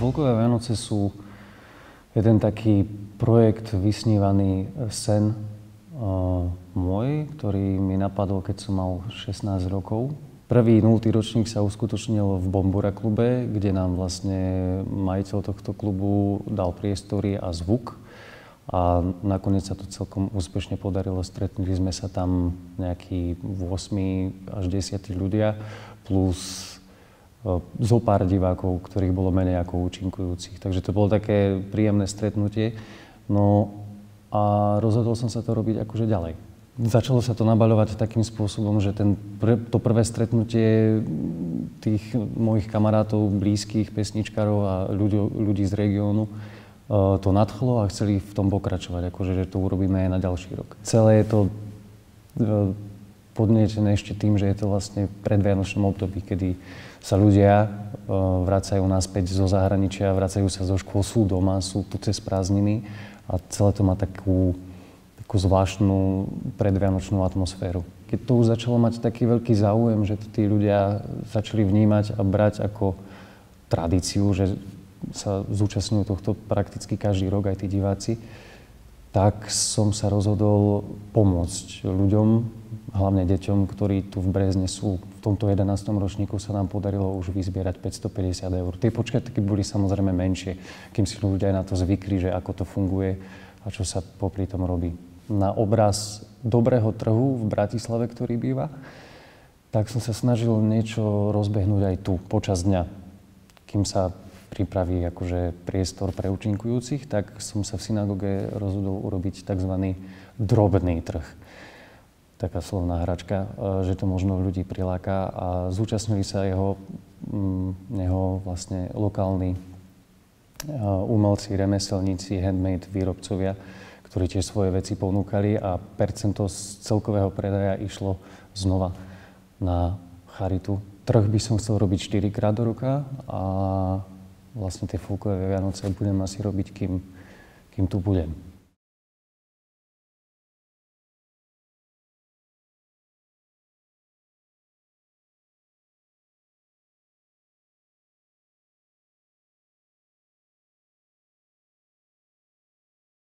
Volkové Vianoce sú jeden taký projekt, vysnívaný sen uh, môj, ktorý mi napadol, keď som mal 16 rokov. Prvý 0. ročník sa uskutočnil v Bombura klube, kde nám vlastne majiteľ tohto klubu dal priestory a zvuk. A nakoniec sa to celkom úspešne podarilo. Stretli sme sa tam nejakí 8 až 10 ľudia, plus e, zo pár divákov, ktorých bolo menej ako účinkujúcich. Takže to bolo také príjemné stretnutie. No a rozhodol som sa to robiť akože ďalej. Začalo sa to nabaľovať takým spôsobom, že ten to prvé stretnutie tých mojich kamarátov, blízkych, pesničkarov a ľudí, ľudí z regiónu uh, to nadchlo a chceli v tom pokračovať, akože že to urobíme aj na ďalší rok. Celé je to uh, podnietené ešte tým, že je to vlastne pred Vianočnom období, kedy sa ľudia uh, vracajú naspäť zo zahraničia, vracajú sa zo škôl, sú doma, sú tu cez prázdniny a celé to má takú takú zvláštnu predvianočnú atmosféru. Keď to už začalo mať taký veľký záujem, že to tí ľudia začali vnímať a brať ako tradíciu, že sa zúčastňujú tohto prakticky každý rok aj tí diváci, tak som sa rozhodol pomôcť ľuďom, hlavne deťom, ktorí tu v Brezne sú. V tomto 11. ročníku sa nám podarilo už vyzbierať 550 eur. Tie počiatky boli samozrejme menšie, kým si ľudia na to zvykli, že ako to funguje a čo sa popri tom robí na obraz dobrého trhu v Bratislave, ktorý býva, tak som sa snažil niečo rozbehnúť aj tu počas dňa. Kým sa pripraví akože priestor pre účinkujúcich, tak som sa v synagóge rozhodol urobiť tzv. drobný trh. Taká slovná hračka, e, že to možno ľudí priláka a zúčastnili sa jeho, mm, jeho vlastne lokálni e, umelci, remeselníci, handmade výrobcovia, ktorí tiež svoje veci ponúkali a percento z celkového predaja išlo znova na charitu. Trh by som chcel robiť 4 krát do roka a vlastne tie folkové Vianoce budem asi robiť, kým, kým tu budem.